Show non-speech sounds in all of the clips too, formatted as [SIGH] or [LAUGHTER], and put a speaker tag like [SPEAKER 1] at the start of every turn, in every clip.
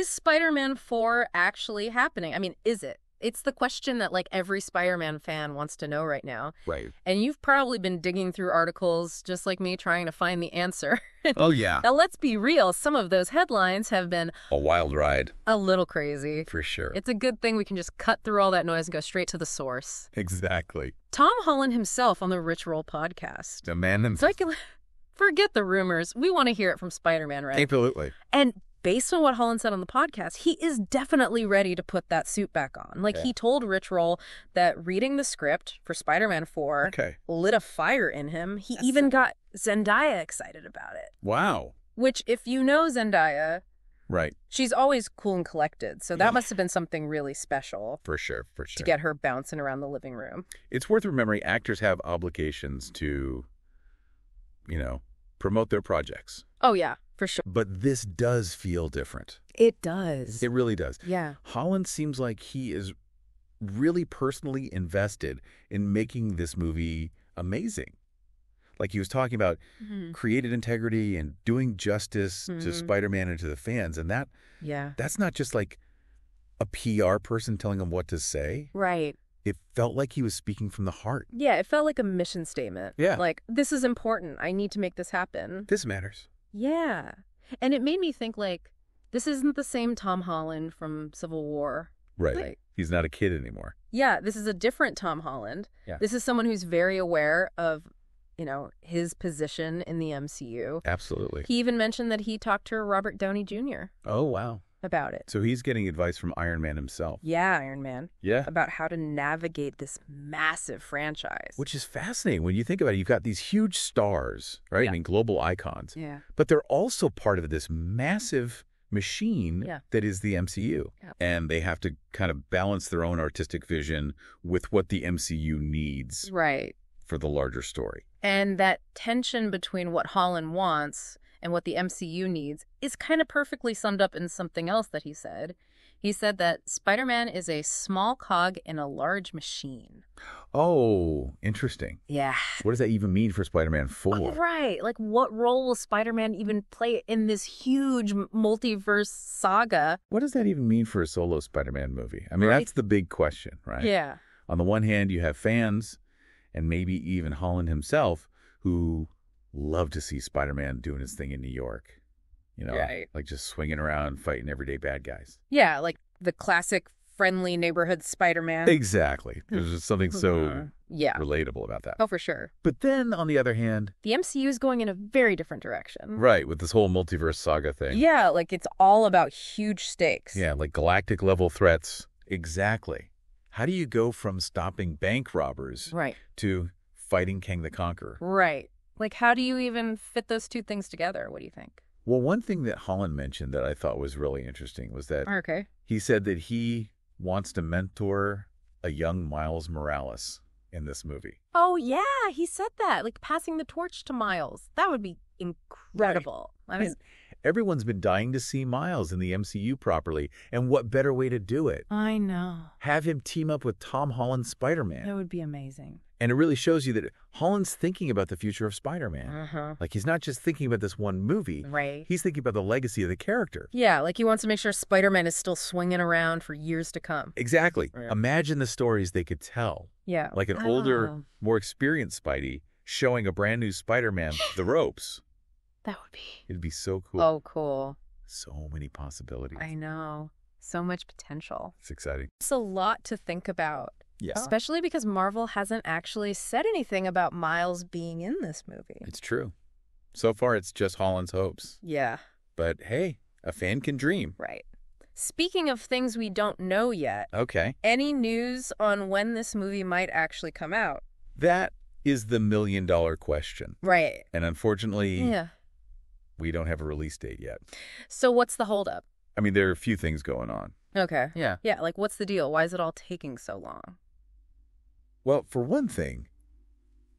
[SPEAKER 1] Is Spider-Man 4 actually happening? I mean, is it? It's the question that like every Spider-Man fan wants to know right now.
[SPEAKER 2] Right.
[SPEAKER 1] And you've probably been digging through articles just like me trying to find the answer. [LAUGHS]
[SPEAKER 2] Oh, yeah.
[SPEAKER 1] now let's be real, some of those headlines have been
[SPEAKER 2] A wild ride,
[SPEAKER 1] a little crazy.
[SPEAKER 2] for sure.
[SPEAKER 1] It's a good thing we can just cut through all that noise and go straight to the source.
[SPEAKER 2] exactly.
[SPEAKER 1] Tom Holland himself on the Rich Roll podcast.
[SPEAKER 2] The man himself.
[SPEAKER 1] I [LAUGHS] forget the rumors. We want to hear it from Spider-Man, right?
[SPEAKER 2] Absolutely.
[SPEAKER 1] And based on what Holland said on the podcast, he is definitely ready to put that suit back on. Like
[SPEAKER 2] Yeah.
[SPEAKER 1] he told Rich Roll that reading the script for Spider-Man 4
[SPEAKER 2] Okay.
[SPEAKER 1] lit a fire in him. He
[SPEAKER 2] That's
[SPEAKER 1] even got Zendaya excited about it.
[SPEAKER 2] Wow.
[SPEAKER 1] Which if you know Zendaya,
[SPEAKER 2] Right.
[SPEAKER 1] she's always cool and collected. So that
[SPEAKER 2] Yeah.
[SPEAKER 1] must have been something really special
[SPEAKER 2] For sure. For sure.
[SPEAKER 1] to get her bouncing around the living room.
[SPEAKER 2] it's worth remembering actors have obligations to, you know, promote their projects.
[SPEAKER 1] Oh yeah, for sure.
[SPEAKER 2] But this does feel different.
[SPEAKER 1] It does.
[SPEAKER 2] It really does.
[SPEAKER 1] yeah.
[SPEAKER 2] Holland seems like he is really personally invested in making this movie amazing. Like he was talking about
[SPEAKER 1] Mhm.
[SPEAKER 2] creative integrity and doing justice to
[SPEAKER 1] Mhm.
[SPEAKER 2] Spider-Man and to the fans, and that
[SPEAKER 1] Yeah.
[SPEAKER 2] that's not just like a PR person telling him what to say.
[SPEAKER 1] Right.
[SPEAKER 2] It felt like he was speaking from the heart.
[SPEAKER 1] Yeah, it felt like a mission statement.
[SPEAKER 2] Yeah.
[SPEAKER 1] Like, this is important. I need to make this happen.
[SPEAKER 2] This matters.
[SPEAKER 1] Yeah. And it made me think, like, this isn't the same Tom Holland from Civil War.
[SPEAKER 2] Right.
[SPEAKER 1] Like,
[SPEAKER 2] He's not a kid anymore.
[SPEAKER 1] yeah, this is a different Tom Holland.
[SPEAKER 2] Yeah.
[SPEAKER 1] This is someone who's very aware of, you know, his position in the MCU.
[SPEAKER 2] Absolutely.
[SPEAKER 1] He even mentioned that he talked to Robert Downey Jr.
[SPEAKER 2] oh, wow.
[SPEAKER 1] About it.
[SPEAKER 2] So he's getting advice from Iron Man himself.
[SPEAKER 1] Yeah, Iron Man.
[SPEAKER 2] Yeah.
[SPEAKER 1] About how to navigate this massive franchise.
[SPEAKER 2] Which is fascinating when you think about it. You've got these huge stars, right?
[SPEAKER 1] Yeah.
[SPEAKER 2] I mean, global icons.
[SPEAKER 1] yeah.
[SPEAKER 2] But they're also part of this massive machine
[SPEAKER 1] Yeah.
[SPEAKER 2] that is the MCU.
[SPEAKER 1] Yeah.
[SPEAKER 2] And they have to kind of balance their own artistic vision with what the MCU needs
[SPEAKER 1] Right.
[SPEAKER 2] for the larger story.
[SPEAKER 1] And that tension between what Holland wants and what the MCU needs is kind of perfectly summed up in something else that he said. He said that Spider Man is a small cog in a large machine.
[SPEAKER 2] Oh, interesting.
[SPEAKER 1] Yeah.
[SPEAKER 2] What does that even mean for Spider-Man 4?
[SPEAKER 1] Oh, uh, right. Like, what role will Spider Man even play in this huge multiverse saga?
[SPEAKER 2] What does that even mean for a solo Spider-Man movie? I mean,
[SPEAKER 1] Right.
[SPEAKER 2] that's the big question, right?
[SPEAKER 1] Yeah.
[SPEAKER 2] On the one hand, you have fans and maybe even Holland himself who love to see Spider-Man doing his thing in New York. You know,
[SPEAKER 1] Right.
[SPEAKER 2] like just swinging around fighting everyday bad guys.
[SPEAKER 1] Yeah. Like the classic friendly neighborhood Spider Man.
[SPEAKER 2] Exactly. [LAUGHS] There's just something so uh-huh.
[SPEAKER 1] Yeah.
[SPEAKER 2] relatable about that.
[SPEAKER 1] Oh, for sure.
[SPEAKER 2] But then on the other hand,
[SPEAKER 1] The MCU is going in a very different direction.
[SPEAKER 2] right, with this whole multiverse saga thing.
[SPEAKER 1] Yeah, like it's all about huge stakes.
[SPEAKER 2] Yeah, like galactic level threats. Exactly. How do you go from stopping bank robbers
[SPEAKER 1] Right.
[SPEAKER 2] to fighting Kang the Conqueror?
[SPEAKER 1] Right. Like, how do you even fit those two things together? What do you think?
[SPEAKER 2] Well, one thing that Holland mentioned that I thought was really interesting was that
[SPEAKER 1] Okay.
[SPEAKER 2] he said that he wants to mentor a young Miles Morales in this movie.
[SPEAKER 1] Oh, yeah. He said that. Like, passing the torch to Miles. That would be incredible. I mean,
[SPEAKER 2] And everyone's been dying to see Miles in the MCU properly, and what better way to do it?
[SPEAKER 1] I know.
[SPEAKER 2] Have him team up with Tom Holland's Spider-Man.
[SPEAKER 1] That would be amazing.
[SPEAKER 2] And it really shows you that Holland's thinking about the future of Spider-Man.
[SPEAKER 1] Uh huh.
[SPEAKER 2] Like he's not just thinking about this one movie.
[SPEAKER 1] Right.
[SPEAKER 2] He's thinking about the legacy of the character.
[SPEAKER 1] Yeah, like he wants to make sure Spider Man is still swinging around for years to come.
[SPEAKER 2] Exactly.
[SPEAKER 1] Yeah.
[SPEAKER 2] Imagine the stories they could tell.
[SPEAKER 1] Yeah.
[SPEAKER 2] Like an older,
[SPEAKER 1] Oh,
[SPEAKER 2] more experienced Spidey showing a brand new Spider-Man [LAUGHS] the ropes.
[SPEAKER 1] That would be.
[SPEAKER 2] It'd be so cool.
[SPEAKER 1] Oh, cool.
[SPEAKER 2] So many possibilities.
[SPEAKER 1] I know. So much potential.
[SPEAKER 2] It's exciting.
[SPEAKER 1] It's a lot to think about.
[SPEAKER 2] Yeah.
[SPEAKER 1] Especially because Marvel hasn't actually said anything about Miles being in this movie.
[SPEAKER 2] It's true. So far, it's just Holland's hopes.
[SPEAKER 1] Yeah,
[SPEAKER 2] But hey, a fan can dream.
[SPEAKER 1] right. Speaking of things we don't know yet,
[SPEAKER 2] Okay.
[SPEAKER 1] any news on when this movie might actually come out?
[SPEAKER 2] That is the million dollar question.
[SPEAKER 1] Right.
[SPEAKER 2] And unfortunately,
[SPEAKER 1] Yeah.
[SPEAKER 2] we don't have a release date yet.
[SPEAKER 1] So what's the holdup?
[SPEAKER 2] I mean, there are a few things going on.
[SPEAKER 1] Okay.
[SPEAKER 2] Yeah.
[SPEAKER 1] Yeah, like what's the deal? Why is it all taking so long?
[SPEAKER 2] Well, for one thing,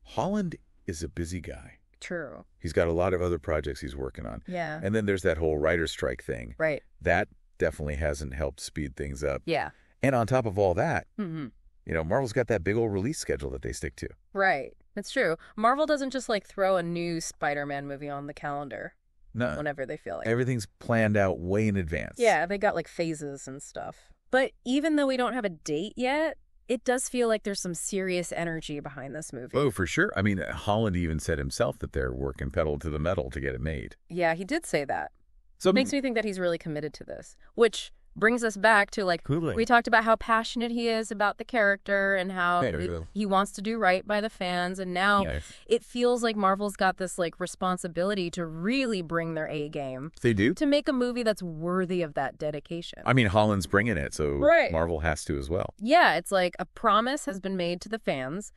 [SPEAKER 2] Holland is a busy guy.
[SPEAKER 1] True.
[SPEAKER 2] He's got a lot of other projects he's working on.
[SPEAKER 1] Yeah.
[SPEAKER 2] And then there's that whole writer strike thing.
[SPEAKER 1] Right.
[SPEAKER 2] That definitely hasn't helped speed things up.
[SPEAKER 1] Yeah.
[SPEAKER 2] And on top of all that,
[SPEAKER 1] hmm
[SPEAKER 2] you know, Marvel's got that big old release schedule that they stick to.
[SPEAKER 1] Right. That's true. Marvel doesn't just like throw a new Spider-Man movie on the calendar.
[SPEAKER 2] No.
[SPEAKER 1] whenever they feel like. It.
[SPEAKER 2] Everything's planned out way in advance.
[SPEAKER 1] Yeah, they got like phases and stuff. But even though we don't have a date yet, it does feel like there's some serious energy behind this movie.
[SPEAKER 2] Oh, for sure. I mean, uh, Holland even said himself that they're working pedal to the metal to get it made.
[SPEAKER 1] Yeah, he did say that.
[SPEAKER 2] So it
[SPEAKER 1] Makes me think that he's really committed to this, which brings us back to like
[SPEAKER 2] Cool.
[SPEAKER 1] we talked about how passionate he is about the character and how it- he wants to do right by the fans and now
[SPEAKER 2] Yeah.
[SPEAKER 1] it feels like Marvel's got this like responsibility to really bring their A game
[SPEAKER 2] They do.
[SPEAKER 1] to make a movie that's worthy of that dedication.
[SPEAKER 2] I mean, Holland's bringing it, so
[SPEAKER 1] Right.
[SPEAKER 2] Marvel has to as well.
[SPEAKER 1] yeah, it's like a promise has been made to the fans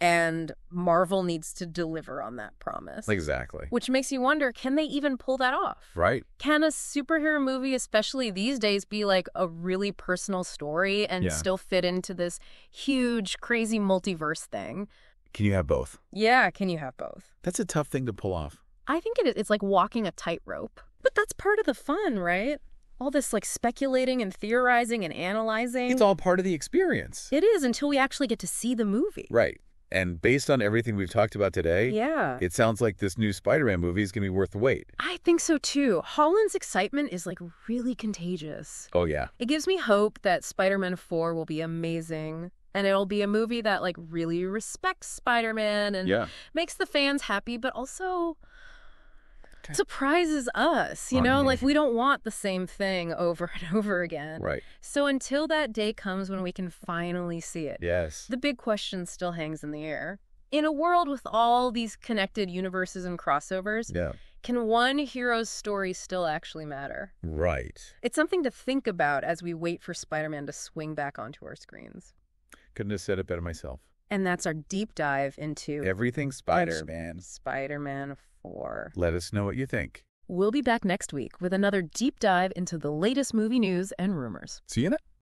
[SPEAKER 1] and Marvel needs to deliver on that promise.
[SPEAKER 2] Exactly.
[SPEAKER 1] which makes you wonder can they even pull that off?
[SPEAKER 2] Right.
[SPEAKER 1] Can a superhero movie, especially these days, be like a really personal story and
[SPEAKER 2] Yeah.
[SPEAKER 1] still fit into this huge, crazy multiverse thing?
[SPEAKER 2] Can you have both?
[SPEAKER 1] Yeah, can you have both?
[SPEAKER 2] That's a tough thing to pull off.
[SPEAKER 1] I think it is. It's like walking a tightrope. But that's part of the fun, right? All this like speculating and theorizing and analyzing.
[SPEAKER 2] It's all part of the experience.
[SPEAKER 1] It is until we actually get to see the movie.
[SPEAKER 2] Right. And based on everything we've talked about today,
[SPEAKER 1] Yeah.
[SPEAKER 2] it sounds like this new Spider-Man movie is going to be worth the wait.
[SPEAKER 1] I think so too. Holland's excitement is like really contagious.
[SPEAKER 2] Oh yeah.
[SPEAKER 1] It gives me hope that Spider-Man 4 will be amazing and it'll be a movie that like really respects Spider-Man and
[SPEAKER 2] Yeah.
[SPEAKER 1] makes the fans happy but also surprises us. You
[SPEAKER 2] I
[SPEAKER 1] know,
[SPEAKER 2] mean-
[SPEAKER 1] like we don't want the same thing [LAUGHS] over and over again.
[SPEAKER 2] Right.
[SPEAKER 1] So until that day comes when we can finally see it,
[SPEAKER 2] Yes.
[SPEAKER 1] the big question still hangs in the air. In a world with all these connected universes and crossovers,
[SPEAKER 2] Yeah.
[SPEAKER 1] can one hero's story still actually matter?
[SPEAKER 2] Right.
[SPEAKER 1] It's something to think about as we wait for Spider Man to swing back onto our screens.
[SPEAKER 2] Couldn't have said it better myself.
[SPEAKER 1] And that's our deep dive into
[SPEAKER 2] Everything Spider-Man.
[SPEAKER 1] Spider Man 4.
[SPEAKER 2] Let us know what you think.
[SPEAKER 1] We'll be back next week with another deep dive into the latest movie news and rumors.
[SPEAKER 2] See you next.